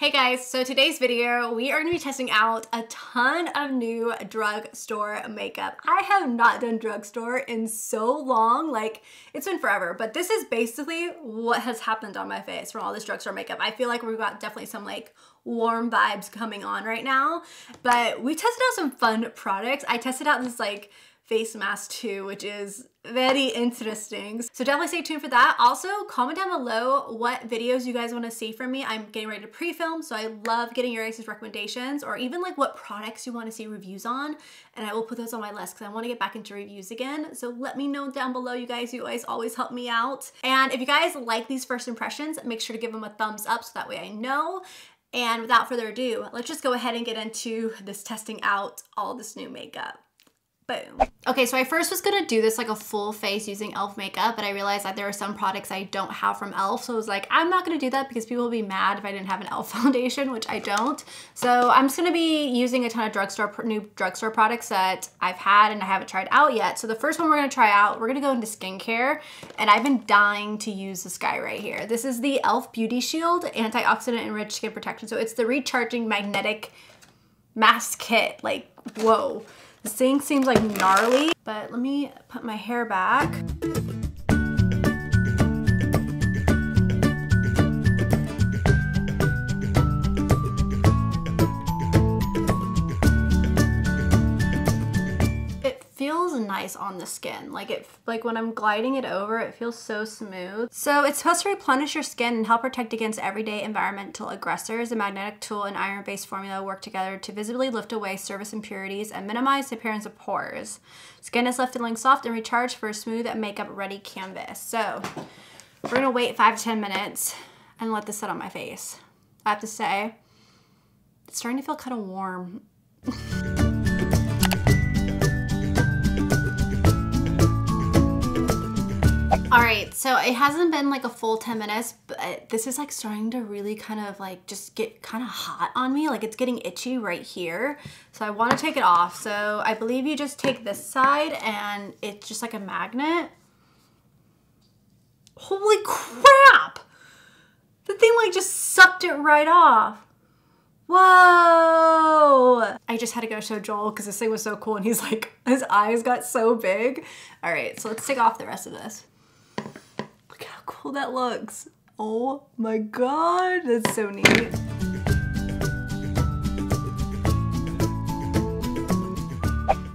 Hey guys, so today's video, we are gonna be testing out a ton of new drugstore makeup. I have not done drugstore in so long, like it's been forever, but this is basically what has happened on my face from all this drugstore makeup. I feel like we've got definitely some like warm vibes coming on right now, but we tested out some fun products. I tested out this like face mask too, which is very interesting. So definitely stay tuned for that. Also, comment down below what videos you guys want to see from me. I'm getting ready to pre-film, so I love getting your guys' recommendations or even like what products you want to see reviews on, and I will put those on my list because I want to get back into reviews again. So let me know down below, you guys. You guys always help me out. And if you guys like these first impressions, make sure to give them a thumbs up so that way I know. And without further ado, let's just go ahead and get into this testing out all this new makeup. Boom. Okay, so I first was gonna do this like a full face using e.l.f. makeup, but I realized that there are some products I don't have from e.l.f. So I was like, I'm not gonna do that because people will be mad if I didn't have an e.l.f. foundation, which I don't. So I'm just gonna be using a ton of drugstore new drugstore products that I've had and I haven't tried out yet. So the first one we're gonna try out, we're gonna go into skincare, and I've been dying to use this guy right here. This is the e.l.f. Beauty Shield Antioxidant Enriched Skin Protection. So it's the recharging magnetic mask kit. Like, whoa. This thing seems like gnarly, but let me put my hair back. Nice on the skin. Like it, like when I'm gliding it over, it feels so smooth. So it's supposed to replenish your skin and help protect against everyday environmental aggressors. A magnetic tool and iron-based formula work together to visibly lift away surface impurities and minimize the appearance of pores. Skin is left feeling soft and recharged for a smooth and makeup ready canvas. So we're gonna wait five to 10 minutes and let this set on my face. I have to say, it's starting to feel kind of warm. All right, so it hasn't been like a full 10 minutes, but uh, this is like starting to really kind of like just get kind of hot on me. Like it's getting itchy right here. So I wanna take it off. So I believe you just take this side and it's just like a magnet. Holy crap! The thing like just sucked it right off. Whoa! I just had to go show Joel because this thing was so cool and he's like, his eyes got so big. All right, so let's take off the rest of this cool that looks. Oh my god, that's so neat.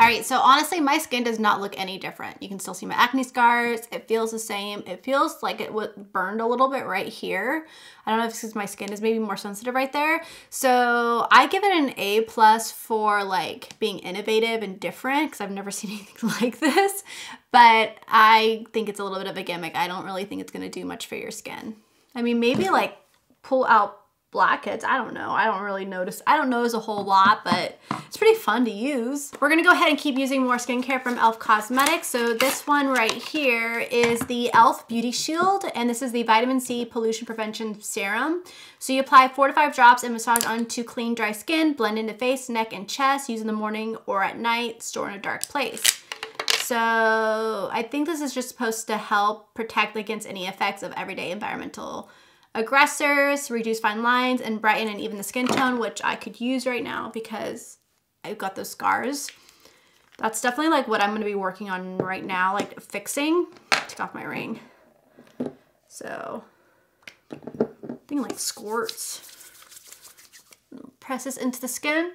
All right, so honestly, my skin does not look any different. You can still see my acne scars. It feels the same. It feels like it burned a little bit right here. I don't know if it's because my skin is maybe more sensitive right there. So I give it an A plus for like being innovative and different because I've never seen anything like this. But I think it's a little bit of a gimmick. I don't really think it's gonna do much for your skin. I mean, maybe like pull out blackheads. I don't know. I don't really notice. I don't notice a whole lot, but it's pretty fun to use. We're gonna go ahead and keep using more skincare from e.l.f. Cosmetics. So this one right here is the e.l.f. Beauty Shield, and this is the Vitamin C Pollution Prevention Serum. So you apply four to five drops and massage onto clean, dry skin, blend into face, neck, and chest, use in the morning or at night, store in a dark place. So I think this is just supposed to help protect against any effects of everyday environmental aggressors, reduce fine lines, and brighten and even the skin tone, which I could use right now because I've got those scars. That's definitely like what I'm gonna be working on right now, like fixing. Take off my ring. So, thing like squirts. Press this into the skin.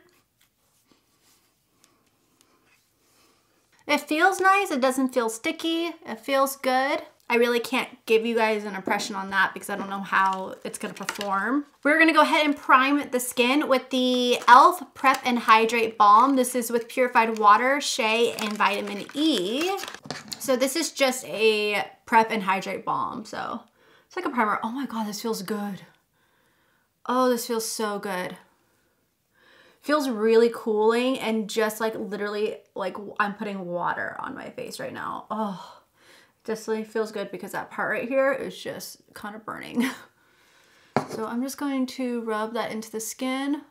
It feels nice, it doesn't feel sticky, it feels good. I really can't give you guys an impression on that because I don't know how it's gonna perform. We're gonna go ahead and prime the skin with the e.l.f. Prep and Hydrate Balm. This is with purified water, shea, and vitamin E. So this is just a prep and hydrate balm. So it's like a primer. Oh my God, this feels good. Oh, this feels so good. Feels really cooling and just like literally like I'm putting water on my face right now. Oh. Definitely feels good because that part right here is just kind of burning. so I'm just going to rub that into the skin.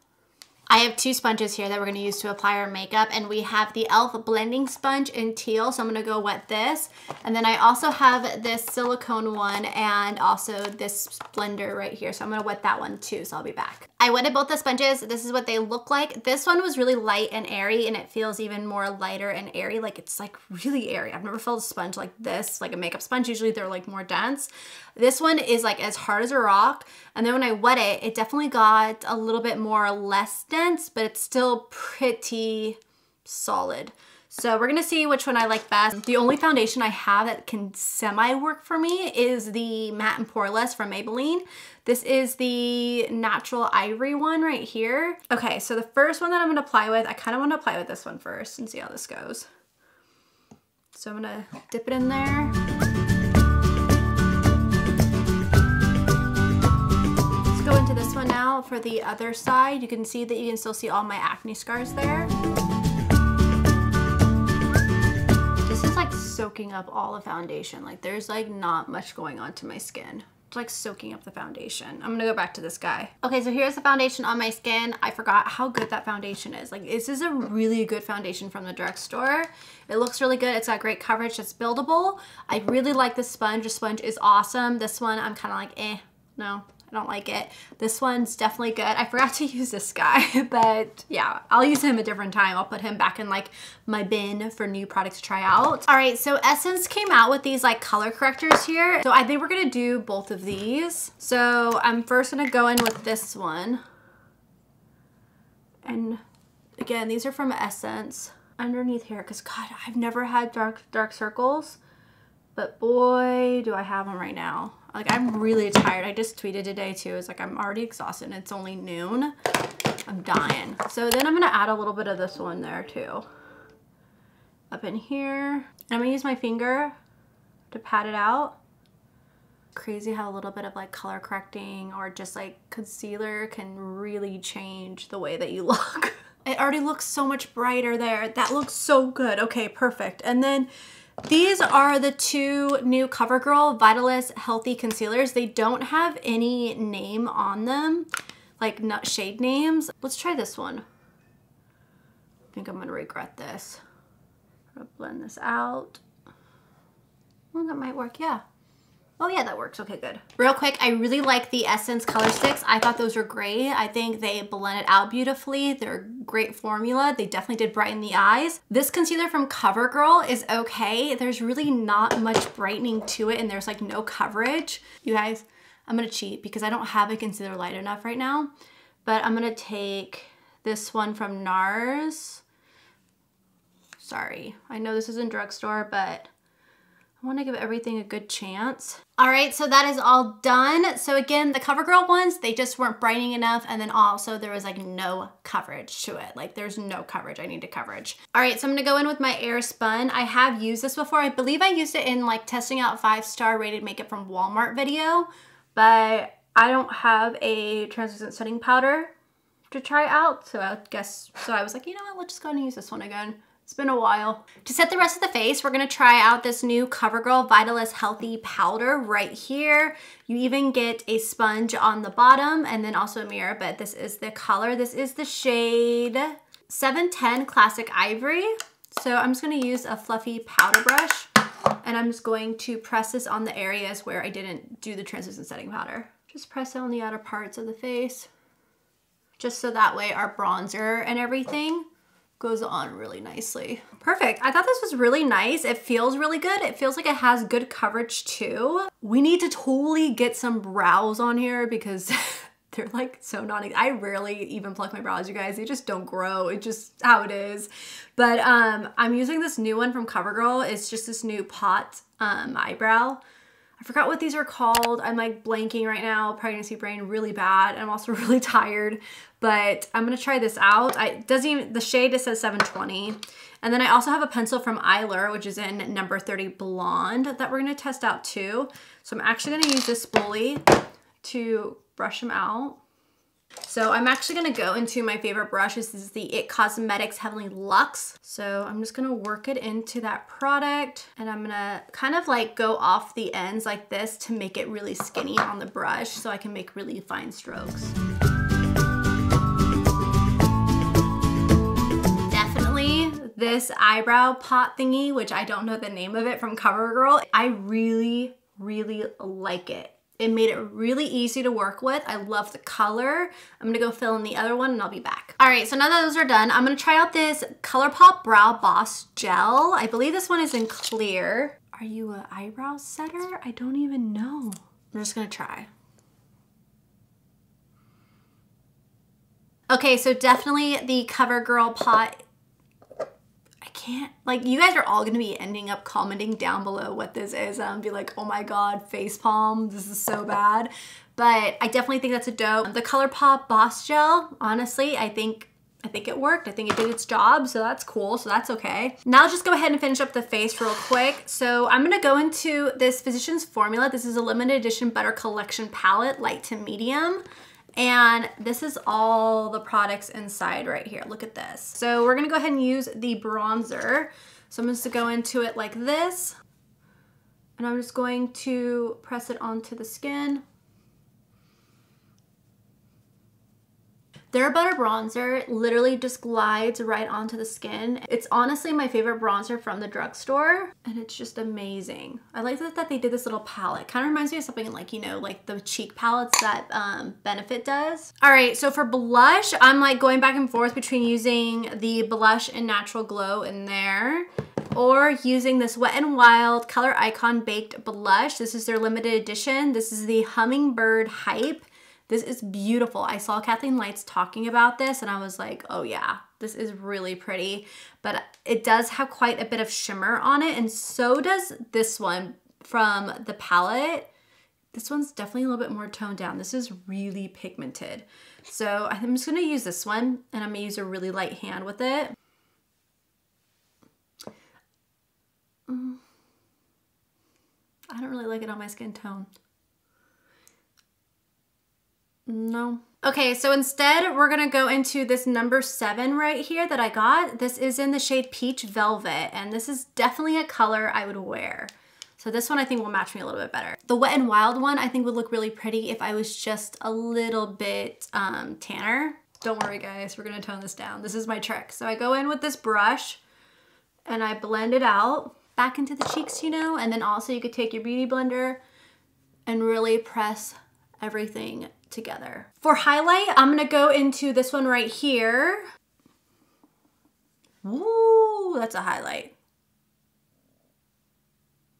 I have two sponges here that we're gonna use to apply our makeup and we have the e.l.f. blending sponge in teal, so I'm gonna go wet this. And then I also have this silicone one and also this blender right here, so I'm gonna wet that one too, so I'll be back. I wetted both the sponges. This is what they look like. This one was really light and airy and it feels even more lighter and airy, like it's like really airy. I've never felt a sponge like this, like a makeup sponge. Usually they're like more dense. This one is like as hard as a rock. And then when I wet it, it definitely got a little bit more less dense, but it's still pretty solid. So we're gonna see which one I like best. The only foundation I have that can semi-work for me is the Matte and Poreless from Maybelline. This is the Natural Ivory one right here. Okay, so the first one that I'm gonna apply with, I kinda wanna apply with this one first and see how this goes. So I'm gonna dip it in there. Now for the other side. You can see that you can still see all my acne scars there. This is like soaking up all the foundation. Like there's like not much going on to my skin It's like soaking up the foundation. I'm gonna go back to this guy. Okay, so here's the foundation on my skin. I forgot how good that foundation is. Like this is a really good foundation from the drugstore. It looks really good. It's got great coverage. It's buildable. I really like the sponge. The sponge is awesome. This one, I'm kind of like, eh, no, I don't like it. This one's definitely good. I forgot to use this guy, but yeah, I'll use him a different time. I'll put him back in like my bin for new products to try out. All right, so Essence came out with these like color correctors here. So I think we're gonna do both of these. So I'm first gonna go in with this one. And again, these are from Essence underneath here because God, I've never had dark, dark circles, but boy, do I have them right now. Like I'm really tired. I just tweeted today too. It's like I'm already exhausted and it's only noon. I'm dying. So then I'm gonna add a little bit of this one there too. Up in here. And I'm gonna use my finger to pat it out. Crazy how a little bit of like color correcting or just like concealer can really change the way that you look. it already looks so much brighter there. That looks so good. Okay, perfect. And then these are the two new CoverGirl Vitalist Healthy Concealers. They don't have any name on them, like not shade names. Let's try this one. I think I'm gonna regret this. I'm gonna blend this out. Well, that might work, yeah. Oh yeah, that works. Okay, good. Real quick, I really like the Essence color sticks. I thought those were great. I think they blended out beautifully. They're a great formula. They definitely did brighten the eyes. This concealer from CoverGirl is okay. There's really not much brightening to it and there's like no coverage. You guys, I'm gonna cheat because I don't have a concealer light enough right now, but I'm gonna take this one from NARS. Sorry, I know this is in drugstore, but I want to give everything a good chance. All right, so that is all done. So again, the CoverGirl ones, they just weren't brightening enough. And then also there was like no coverage to it. Like there's no coverage, I need a coverage. All right, so I'm gonna go in with my Airspun. I have used this before. I believe I used it in like testing out five-star rated makeup from Walmart video, but I don't have a translucent setting powder to try out. So I guess, so I was like, you know what, let's just go and use this one again. It's been a while. To set the rest of the face, we're gonna try out this new CoverGirl Vitalist Healthy Powder right here. You even get a sponge on the bottom and then also a mirror, but this is the color. This is the shade 710 Classic Ivory. So I'm just gonna use a fluffy powder brush and I'm just going to press this on the areas where I didn't do the translucent setting powder. Just press it on the outer parts of the face, just so that way our bronzer and everything goes on really nicely. Perfect. I thought this was really nice. It feels really good. It feels like it has good coverage too. We need to totally get some brows on here because they're like so not, I rarely even pluck my brows, you guys. They just don't grow. It's just how it is. But um, I'm using this new one from CoverGirl. It's just this new pot um, eyebrow. I forgot what these are called. I'm like blanking right now, pregnancy brain really bad. I'm also really tired, but I'm gonna try this out. I doesn't even, the shade it says 720. And then I also have a pencil from Eylure, which is in number 30 Blonde that we're gonna test out too. So I'm actually gonna use this spoolie to brush them out. So I'm actually gonna go into my favorite brush. This is the IT Cosmetics Heavenly Luxe. So I'm just gonna work it into that product and I'm gonna kind of like go off the ends like this to make it really skinny on the brush so I can make really fine strokes. This eyebrow pot thingy, which I don't know the name of it from CoverGirl. I really, really like it. It made it really easy to work with. I love the color. I'm gonna go fill in the other one and I'll be back. All right, so now that those are done, I'm gonna try out this ColourPop Brow Boss Gel. I believe this one is in clear. Are you an eyebrow setter? I don't even know. I'm just gonna try. Okay, so definitely the CoverGirl pot I can't, like, you guys are all gonna be ending up commenting down below what this is and be like, oh my god, face palm, this is so bad. But I definitely think that's a dope. The ColourPop Boss Gel, honestly, I think I think it worked. I think it did its job, so that's cool, so that's okay. Now just go ahead and finish up the face real quick. So I'm gonna go into this Physicians Formula. This is a limited edition Butter Collection palette, light to medium. And this is all the products inside right here. Look at this. So we're gonna go ahead and use the bronzer. So I'm just gonna go into it like this. And I'm just going to press it onto the skin. Their Butter Bronzer literally just glides right onto the skin. It's honestly my favorite bronzer from the drugstore and it's just amazing. I like that, they did this little palette. Kind of reminds me of something like, you know, like the cheek palettes that um, Benefit does. All right, so for blush, I'm like going back and forth between using the blush and Natural Glow in there or using this Wet n Wild Color Icon Baked Blush. This is their limited edition. This is the Hummingbird Hype. This is beautiful. I saw Kathleen Lights talking about this and I was like, oh yeah, this is really pretty. But it does have quite a bit of shimmer on it and so does this one from the palette. This one's definitely a little bit more toned down. This is really pigmented. So I'm just gonna use this one and I'm gonna use a really light hand with it. Mm. I don't really like it on my skin tone. No. Okay, so instead we're gonna go into this number seven right here that I got. This is in the shade Peach Velvet, and this is definitely a color I would wear. So this one I think will match me a little bit better. The Wet n Wild one I think would look really pretty if I was just a little bit um, tanner. Don't worry guys, we're gonna tone this down. This is my trick. So I go in with this brush and I blend it out back into the cheeks, you know, and then also you could take your beauty blender and really press everything together. For highlight, I'm gonna go into this one right here. Ooh, that's a highlight.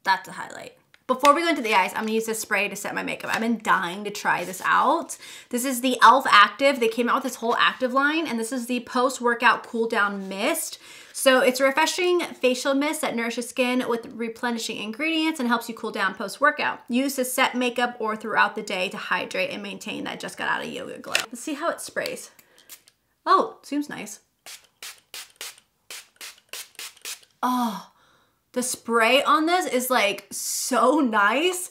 That's a highlight. Before we go into the eyes, I'm gonna use this spray to set my makeup. I've been dying to try this out. This is the e.l.f. Active. They came out with this whole active line, and this is the post-workout cool down mist. So it's a refreshing facial mist that nourishes skin with replenishing ingredients and helps you cool down post-workout. Use to set makeup or throughout the day to hydrate and maintain that just got out of yoga glow. Let's see how it sprays. Oh, seems nice. Oh, the spray on this is like so nice.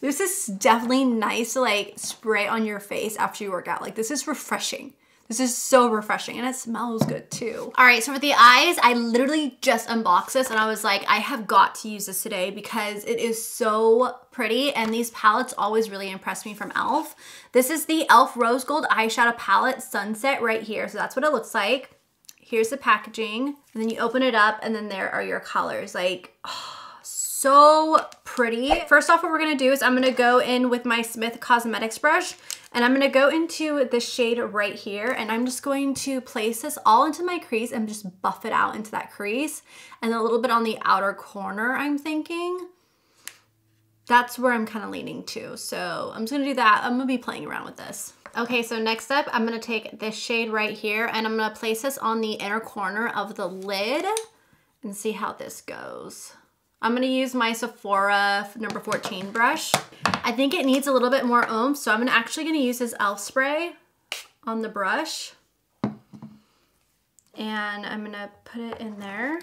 This is definitely nice to like spray on your face after you work out. Like this is refreshing. This is so refreshing and it smells good too. All right, so for the eyes, I literally just unboxed this and I was like, I have got to use this today because it is so pretty and these palettes always really impress me from e.l.f. This is the e.l.f. Rose Gold Eyeshadow Palette Sunset right here. So that's what it looks like. Here's the packaging and then you open it up and then there are your colors. Like, oh, so pretty. First off, what we're gonna do is I'm gonna go in with my Smith Cosmetics brush and I'm gonna go into the shade right here and I'm just going to place this all into my crease and just buff it out into that crease and a little bit on the outer corner, I'm thinking. That's where I'm kind of leaning to. So I'm just gonna do that. I'm gonna be playing around with this. Okay, so next up, I'm gonna take this shade right here and I'm gonna place this on the inner corner of the lid and see how this goes. I'm gonna use my Sephora number 14 brush. I think it needs a little bit more oomph, so I'm actually gonna use this e.l.f. spray on the brush. And I'm gonna put it in there.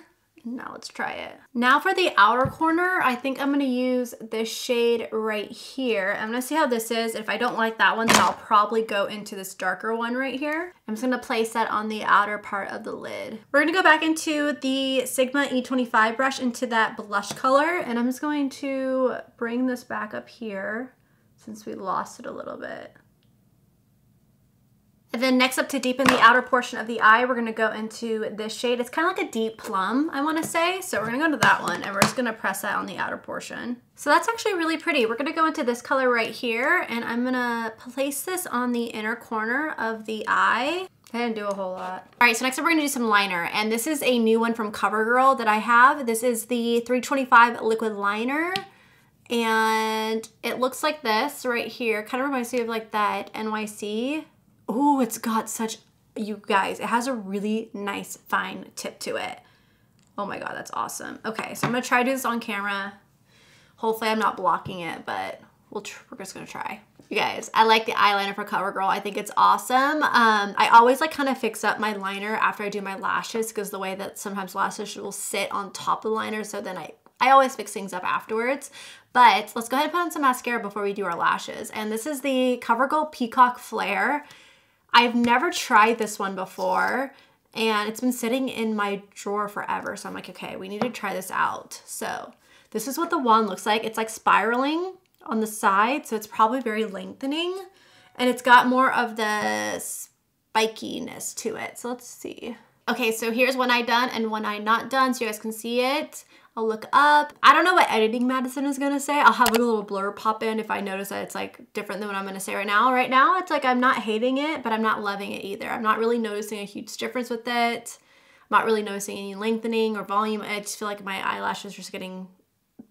Now let's try it. Now for the outer corner, I think I'm gonna use this shade right here. I'm gonna see how this is. If I don't like that one, then I'll probably go into this darker one right here. I'm just gonna place that on the outer part of the lid. We're gonna go back into the Sigma E25 brush into that blush color, and I'm just going to bring this back up here since we lost it a little bit. And then next up to deepen the outer portion of the eye, we're gonna go into this shade. It's kind of like a deep plum, I wanna say. So we're gonna go to that one and we're just gonna press that on the outer portion. So that's actually really pretty. We're gonna go into this color right here and I'm gonna place this on the inner corner of the eye. I didn't do a whole lot. All right, so next up we're gonna do some liner. And this is a new one from CoverGirl that I have. This is the 325 liquid liner. And it looks like this right here. Kind of reminds me of like that NYC Oh, it's got such, you guys, it has a really nice fine tip to it. Oh my God, that's awesome. Okay, so I'm gonna try to do this on camera. Hopefully I'm not blocking it, but we'll we're just gonna try. You guys, I like the eyeliner for CoverGirl. I think it's awesome. Um, I always like kind of fix up my liner after I do my lashes because the way that sometimes lashes will sit on top of the liner, so then I, I always fix things up afterwards. But let's go ahead and put on some mascara before we do our lashes. And this is the CoverGirl Peacock Flare. I've never tried this one before and it's been sitting in my drawer forever. So I'm like, okay, we need to try this out. So this is what the wand looks like. It's like spiraling on the side. So it's probably very lengthening and it's got more of the spikiness to it. So let's see. Okay, so here's when I done and when I not done so you guys can see it. I'll look up. I don't know what editing Madison is gonna say. I'll have like a little blur pop in if I notice that it's like different than what I'm gonna say right now. Right now, it's like I'm not hating it, but I'm not loving it either. I'm not really noticing a huge difference with it. I'm not really noticing any lengthening or volume. I just feel like my eyelashes are just getting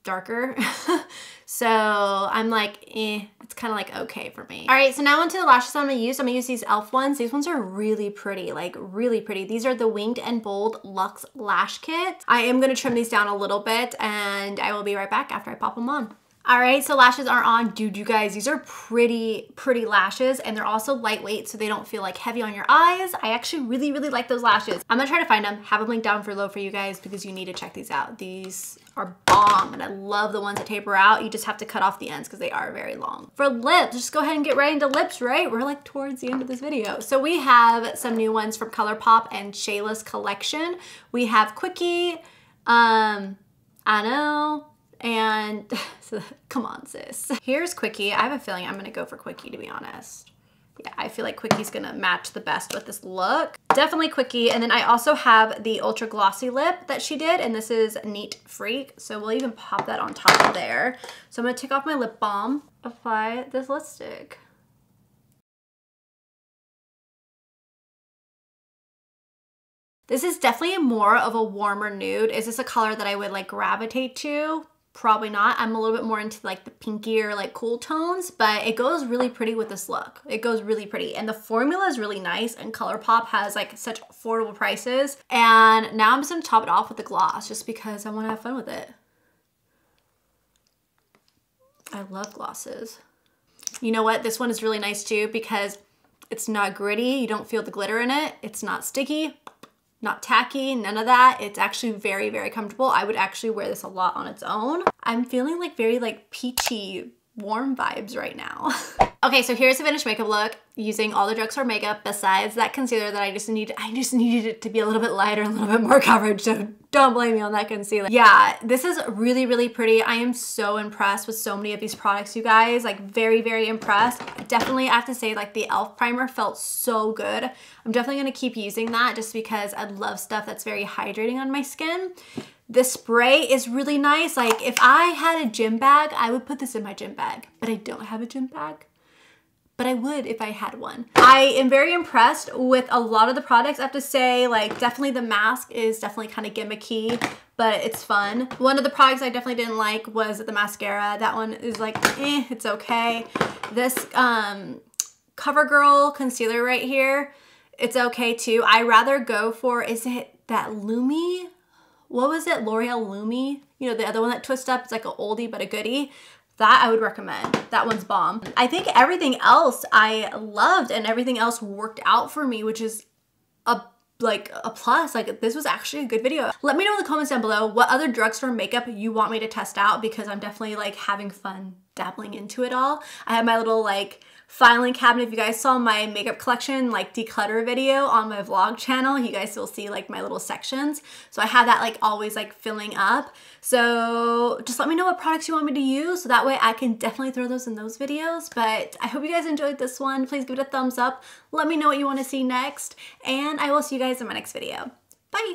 darker. so I'm like, eh, it's kind of like okay for me. All right, so now onto the lashes I'm gonna use. I'm gonna use these e.l.f. ones. These ones are really pretty, like really pretty. These are the Winged and Bold Luxe Lash Kit. I am gonna trim these down a little bit and I will be right back after I pop them on. All right, so lashes are on. Dude, you guys, these are pretty, pretty lashes and they're also lightweight so they don't feel like heavy on your eyes. I actually really, really like those lashes. I'm gonna try to find them, have them linked down below for you guys because you need to check these out. These are bomb and I love the ones that taper out. You just have to cut off the ends because they are very long. For lips, just go ahead and get right into lips, right? We're like towards the end of this video. So we have some new ones from ColourPop and Shayla's collection. We have Quickie, um, I know, and so, come on, sis. Here's Quickie. I have a feeling I'm gonna go for Quickie to be honest. Yeah, I feel like Quickie's gonna match the best with this look. Definitely Quickie. And then I also have the Ultra Glossy Lip that she did, and this is Neat Freak. So we'll even pop that on top of there. So I'm gonna take off my lip balm, apply this lipstick. This is definitely more of a warmer nude. Is this a color that I would like gravitate to? Probably not. I'm a little bit more into like the pinkier, like cool tones, but it goes really pretty with this look. It goes really pretty. And the formula is really nice and ColourPop has like such affordable prices. And now I'm just gonna top it off with the gloss just because I wanna have fun with it. I love glosses. You know what? This one is really nice too because it's not gritty. You don't feel the glitter in it. It's not sticky not tacky, none of that. It's actually very, very comfortable. I would actually wear this a lot on its own. I'm feeling like very like peachy warm vibes right now. okay, so here's the finished makeup look using all the drugstore makeup besides that concealer that I just need I just needed it to be a little bit lighter, a little bit more coverage, so don't blame me on that concealer. Yeah, this is really, really pretty. I am so impressed with so many of these products, you guys. Like very, very impressed. Definitely I have to say like the e.l.f. primer felt so good. I'm definitely gonna keep using that just because I love stuff that's very hydrating on my skin. The spray is really nice. Like if I had a gym bag, I would put this in my gym bag, but I don't have a gym bag but I would if I had one. I am very impressed with a lot of the products. I have to say, like, definitely the mask is definitely kind of gimmicky, but it's fun. One of the products I definitely didn't like was the mascara. That one is like, eh, it's okay. This um, CoverGirl concealer right here, it's okay too. I rather go for, is it that Lumi? what was it? L'Oreal Lumi? You know, the other one that twists up, it's like an oldie but a goodie. That I would recommend. That one's bomb. I think everything else I loved and everything else worked out for me, which is a like a plus like this was actually a good video let me know in the comments down below what other drugstore makeup you want me to test out because i'm definitely like having fun dabbling into it all. I have my little like filing cabinet. If you guys saw my makeup collection like declutter video on my vlog channel, you guys will see like my little sections. So I have that like always like filling up. So just let me know what products you want me to use so that way I can definitely throw those in those videos. But I hope you guys enjoyed this one. Please give it a thumbs up. Let me know what you want to see next and I will see you guys in my next video. Bye!